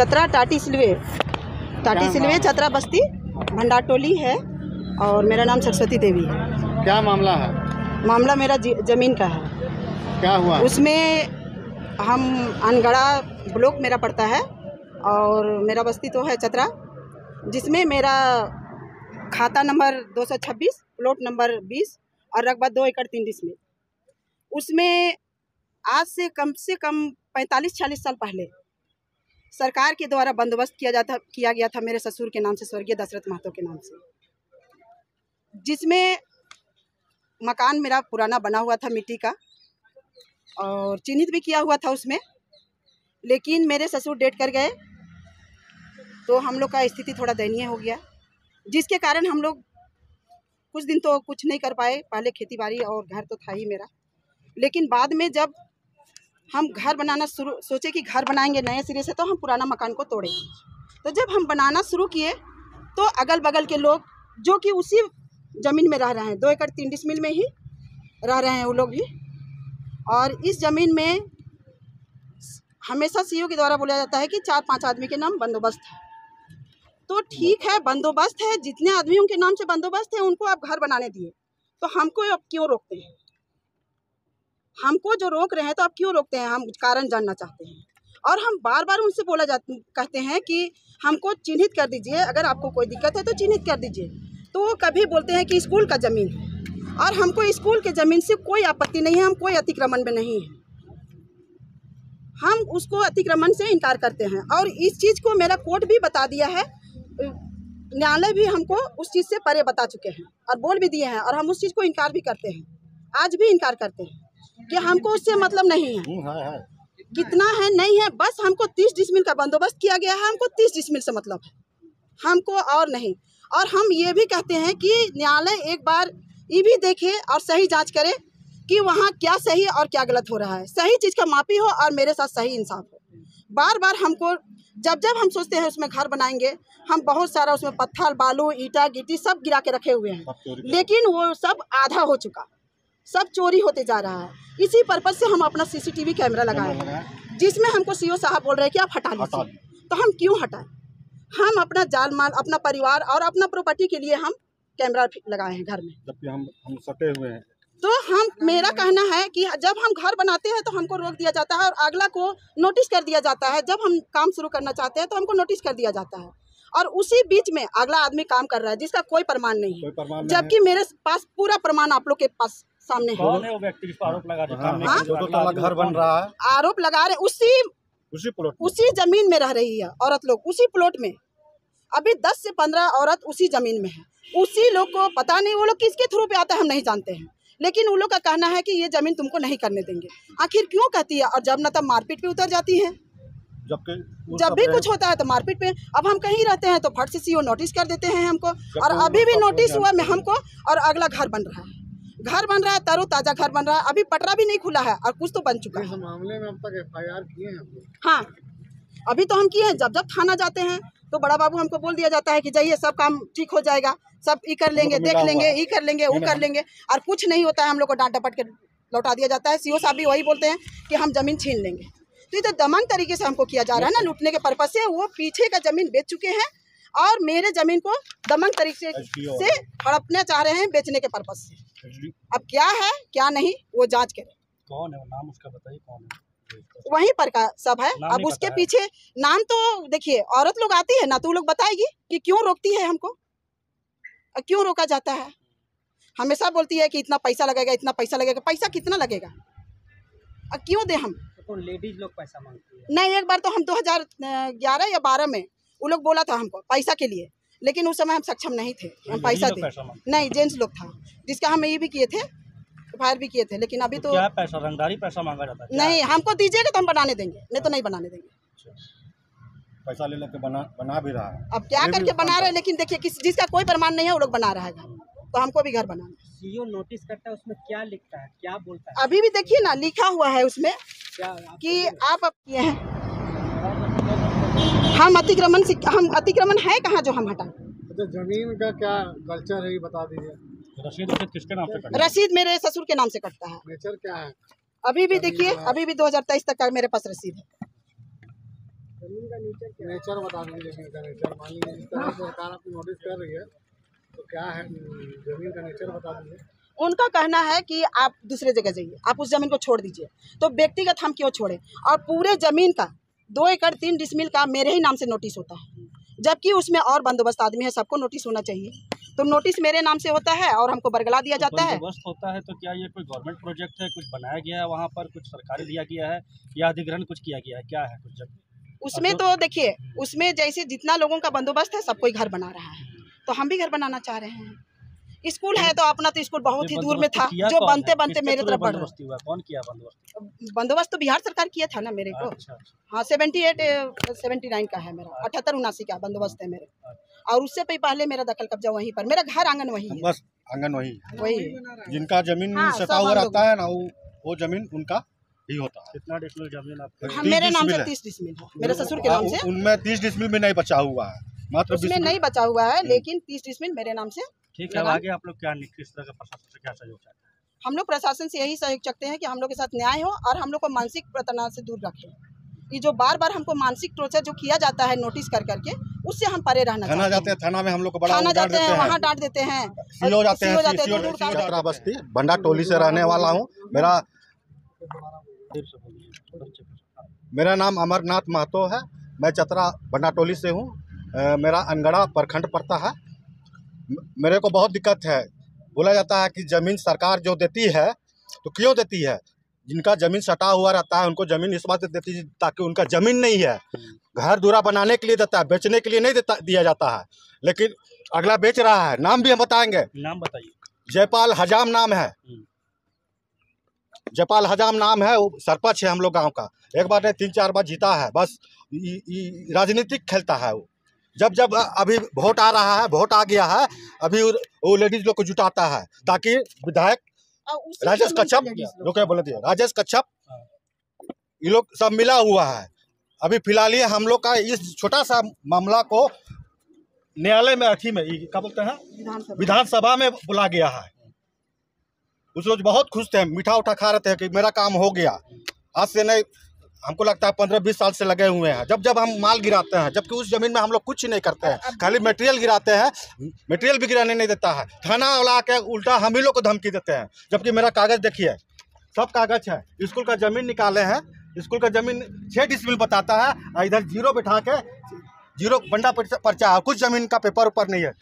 चतरा टाटी सिलवे। टाटी सिलवे चतरा बस्ती भंडार टोली है और मेरा नाम सरस्वती देवी है। क्या मामला है? मामला मेरा ज़मीन का है। क्या हुआ? उसमें हम अनगढ़ा ब्लॉक मेरा पड़ता है और मेरा बस्ती तो है चतरा जिसमें मेरा खाता नंबर 226 प्लॉट नंबर 20 और रकबा दो एकड़ तीन डिसमिल। उसमें आज से कम से कम 45-40 साल पहले सरकार के द्वारा बंदोबस्त किया जाता, किया गया था मेरे ससुर के नाम से, स्वर्गीय दशरथ महतो के नाम से। जिसमें मकान मेरा पुराना बना हुआ था मिट्टी का, और चिन्हित भी किया हुआ था उसमें। लेकिन मेरे ससुर डेट कर गए तो हम लोग का स्थिति थोड़ा दयनीय हो गया, जिसके कारण हम लोग कुछ दिन तो कुछ नहीं कर पाए, पहले खेती बाड़ी और घर तो था ही मेरा। लेकिन बाद में जब हम घर बनाना शुरू, सोचे कि घर बनाएँगे नए सिरे से तो हम पुराना मकान को तोड़ेंगे तो जब हम बनाना शुरू किए तो अगल बगल के लोग, जो कि उसी ज़मीन में रह रहे हैं, दो एकड़ तीन डिसमिल में ही रह रहे हैं वो लोग भी, और इस ज़मीन में हमेशा सीईओ के द्वारा बोला जाता है कि चार पाँच आदमी के नाम बंदोबस्त है। तो ठीक है, बंदोबस्त है, जितने आदमियों के नाम से बंदोबस्त है, उनको आप घर बनाने दिए तो हमको अब क्यों रोकते हैं? हमको जो रोक रहे हैं तो आप क्यों रोकते हैं? हम कारण जानना चाहते हैं। और हम बार बार उनसे बोला जा कहते हैं कि हमको चिन्हित कर दीजिए, अगर आपको कोई दिक्कत है तो चिन्हित कर दीजिए। तो वो कभी बोलते हैं कि स्कूल का ज़मीन है। और हमको स्कूल के ज़मीन से कोई आपत्ति नहीं है, हम कोई अतिक्रमण में नहीं है। हम उसको अतिक्रमण से इनकार करते हैं। और इस चीज़ को मेरा कोर्ट भी बता दिया है। न्यायालय भी हमको उस चीज़ से परे बता चुके हैं और बोल भी दिए हैं और हम उस चीज़ को इनकार भी करते हैं। आज भी इनकार करते हैं। कि हमको उससे मतलब नहीं है। हम्म, है, है। कितना है नहीं है बस हमको तीस डिसमिल का बंदोबस्त किया गया है हमको तीस डिसमिल से मतलब है। हमको और नहीं। और हम ये भी कहते हैं कि न्यायालय एक बार ये भी देखे और सही जाँच करे कि वहाँ क्या सही और क्या गलत हो रहा है। सही चीज़ का मापी हो और मेरे साथ सही इंसाफ हो। बार बार हमको जब जब हम सोचते हैं उसमें घर बनाएँगे हम बहुत सारा उसमें पत्थर बालू ईटा गिट्टी सब गिरा के रखे हुए हैं। लेकिन वो सब आधा हो चुका। सब चोरी होते जा रहा है। इसी पर्पज से हम अपना सीसीटीवी कैमरा लगाए। हैं जिसमें हमको सीओ साहब बोल रहे हैं कि आप हटा लीजिए। तो हम क्यों हटाएँ? हम अपना जाल माल अपना परिवार और अपना प्रॉपर्टी के लिए हम कैमरा लगाए हैं घर में। जबकि हम हम सटे हुए हैं। तो हम मेरा कहना है कि जब हम घर बनाते हैं तो हमको रोक दिया जाता है और अगला को नोटिस कर दिया जाता है। जब हम काम शुरू करना चाहते हैं तो हमको नोटिस कर दिया जाता है। और उसी बीच में अगला आदमी काम कर रहा है जिसका कोई प्रमाण नहीं है। जबकि मेरे पास पूरा प्रमाण आप लोग के पास सामने है। कौन है वो व्यक्ति जिस आरोप लगा रहे हाँ, हाँ? आदमी घर बन रहा है। आरोप लगा रहे उसी उसी प्लॉट उसी ज़मीन में रह रही है औरत लोग उसी प्लॉट में। अभी दस से पंद्रह औरत उसी ज़मीन में है। उसी लोग को पता नहीं वो लोग किसके थ्रू पे आता है हम नहीं जानते हैं। लेकिन उन लोग का कहना है कि ये ज़मीन तुमको नहीं करने देंगे। आखिर क्यों कहती है? और जब न तब मारपीट पे उतर जाती है। जब भी कुछ होता है तो मारपीट पे। अब हम कहीं रहते हैं तो फट से सीओ नोटिस कर देते हैं हमको। और अभी भी नोटिस हुआ में हमको और अगला घर बन रहा है। घर बन रहा है तरो ताज़ा घर बन रहा है। अभी पटरा भी नहीं खुला है और कुछ तो बन चुका है। मामले में अब तक एफ़ आई आर किए हैं हाँ अभी तो हम किए हैं। जब जब थाना जाते हैं तो बड़ा बाबू हमको बोल दिया जाता है कि जाइए सब काम ठीक हो जाएगा। सब ई कर लेंगे देख लेंगे। ई कर लेंगे वो कर लेंगे और कुछ नहीं होता है हम लोग को डांट डपट के लौटा दिया जाता है। सीओ साहब भी वही बोलते हैं कि हम ज़मीन छीन लेंगे। तो ये तो दमंग तरीके से हमको किया जा रहा है ना लूटने के पर्पज से। वो पीछे का ज़मीन बेच चुके हैं और मेरे ज़मीन को दमंग तरीके से हड़पना चाह रहे हैं बेचने के पर्पज से। अब क्या है क्या नहीं वो जाँच करें। कौन है? नाम उसका बताइए कौन है? वहीं पर का सब है। अब उसके है। पीछे नाम तो देखिए औरत लोग आती है ना तो लोग बताएगी कि क्यों रोकती है हमको? क्यों रोका जाता है? हमेशा बोलती है कि इतना पैसा लगेगा इतना पैसा लगेगा। पैसा कितना लगेगा? क्यों दे हम? तो लेडीज़ लोग पैसा मांगती है? नहीं एक बार तो हम 2011 या 12 में वो लोग बोला था हमको पैसा के लिए। लेकिन उस समय हम सक्षम नहीं थे हम पैसा दे नहीं जेंट्स लोग था जिसका हम ये भी किए थे फायर भी किए थे लेकिन अभी तो तो क्या पैसा रंगदारी पैसा मांगा जाता है? नहीं हमको दीजिएगा तो हम बनाने देंगे नहीं तो नहीं बनाने देंगे। पैसा ले लेके बना बना भी रहा। है अब क्या करके बना रहे हैं लेकिन देखिए किस जिसका कोई प्रमाण नहीं है वो लोग बना रहा है। घर तो हमको भी घर बनाना है। सीईओ नोटिस करता है उसमें क्या लिखता है क्या बोलता है? अभी भी देखिए ना लिखा हुआ है उसमें क्या कि आप अब किए हैं। हम अतिक्रमण से हम अतिक्रमण है कहाँ जो हम हटाएँ अच्छा ज़मीन का क्या कल्चर है ये बता दीजिए। रसीद किसके नाम से करना रसीद मेरे ससुर के नाम से कटता है। नेचर क्या है? अभी भी देखिए अभी भी 2023 तक का मेरे पास रसीद है। ज़मीन का नेचर क्या नेचर बता दीजिए ज़मीन का नेचर मान लीजिए जिस तरह सरकार आपको नोटिस कर रही है तो क्या है? ज़मीन का नेचर बता दीजिए। उनका कहना है कि आप दूसरे जगह जाइए आप उस ज़मीन को छोड़ दीजिए। तो व्यक्तिगत हम क्यों छोड़ें? और पूरे ज़मीन का दो एकड़ तीन डिसमिल का मेरे ही नाम से नोटिस होता है। जबकि उसमें और बंदोबस्त आदमी है सबको नोटिस होना चाहिए। तो नोटिस मेरे नाम से होता है और हमको बरगला दिया जाता है। बंदोबस्त होता है तो क्या ये कोई गवर्नमेंट प्रोजेक्ट है कुछ बनाया गया है वहाँ पर कुछ सरकारी दिया गया है या अधिग्रहण कुछ किया गया है क्या है कुछ जब उसमें तो देखिए उसमें जैसे जितना लोगों का बंदोबस्त है सब कोई घर बना रहा है। तो हम भी घर बनाना चाह रहे हैं। स्कूल है तो अपना तो स्कूल बहुत ही दूर में था। जो बनते बनते मेरे तरफ़ बढ़ रहा। कौन किया बंदोबस्त? बंदोबस्त तो बिहार सरकार किया था ना मेरे को। अच्छा अच्छा। हाँ सेवेंटी एट सेवेंटी नाइन का है मेरा। अठहत्तर उनासी का बंदोबस्त है मेरे। और उससे पहले मेरा दखल कब्जा वहीं पर। मेरा घर आँगन वही बस आँगन वही वही। जिनका ज़मीन हाँ, सटा हुआ रहता है ना वो वो ज़मीन उनका ही होता है। कितना डिसमिल ज़मीन आपको? हम 30 मेरे नाम से तीस डिसमिल मेरे ससुर के नाम से। उनमें तीस डिसमिल भी नहीं बचा हुआ है। मात्र नहीं बचा हुआ है लेकिन तीस डिसमिल मेरे नाम से ठीक है आगे आप लोग क्या किस तरह का प्रशासन से क्या सहयोग चाहते हैं? हम लोग प्रशासन से यही सहयोग चाहते हैं कि हम लोग के साथ न्याय हो और हम लोग को मानसिक प्रताड़ना से दूर रखें। ये जो बार बार हमको मानसिक टोर्चर जो किया जाता है नोटिस कर करके उससे हम परे रहना थाना जाते हैं थाना में हम लोग को बड़ा थाना जाते हैं वहाँ डांट देते हैं। सीओ जाते हैं हैं, चतरा बस्ती बंडा टोली से रहने वाला हूँ। मेरा। मेरा नाम अमरनाथ महतो है। मैं चतरा बंडा टोली से हूँ। मेरा अनगढ़ा प्रखंड पड़ता है। मेरे को बहुत दिक्कत है। बोला जाता है कि ज़मीन सरकार जो देती है तो क्यों देती है? जिनका ज़मीन सटा हुआ रहता है उनको ज़मीन इस बात से देती है ताकि उनका ज़मीन नहीं है। घर दूरा बनाने के लिए देता है बेचने के लिए नहीं देता दिया जाता है। लेकिन अगला बेच रहा है। नाम भी हम बताएँगे। नाम बताइए। जयपाल हजाम नाम है। हम्म। जयपाल हजाम नाम है वो सरपंच है हम लोग गाँव का। एक बार नहीं तीन चार बार जीता है। बस राजनीतिक खेलता है वो। जब जब अभी वोट आ रहा है वोट आ गया है अभी वो- लेडीज़ लोग को जुटाता है ताकि विधायक राजेश कच्छप रुके बोले दिए राजेश कच्छप हाँ। ये लोग सब मिला हुआ है। अभी फ़िलहाल ये हम लोग का इस छोटा सा मामला को न्यायालय में अथी में क्या बोलते हैं? विधानसभा। विधानसभा में बुला गया है। उस रोज बहुत खुश थे मीठा उठा खा रहे थे कि मेरा काम हो गया। आज से नहीं हमको लगता है पंद्रह बीस साल से लगे हुए हैं जब जब हम माल गिराते हैं जबकि उस ज़मीन में हम लोग कुछ नहीं करते हैं खाली मटेरियल गिराते हैं मटेरियल भी गिराने नहीं देता है थाना वाला के उल्टा हम ही लोग को धमकी देते हैं जबकि मेरा कागज़ देखिए सब कागज़ है स्कूल का ज़मीन निकाले हैं स्कूल का ज़मीन छः डिसमिल बताता है इधर ज़ीरो बैठा के ज़ीरो बंडा पर्चा है कुछ ज़मीन का पेपर ऊपर नहीं है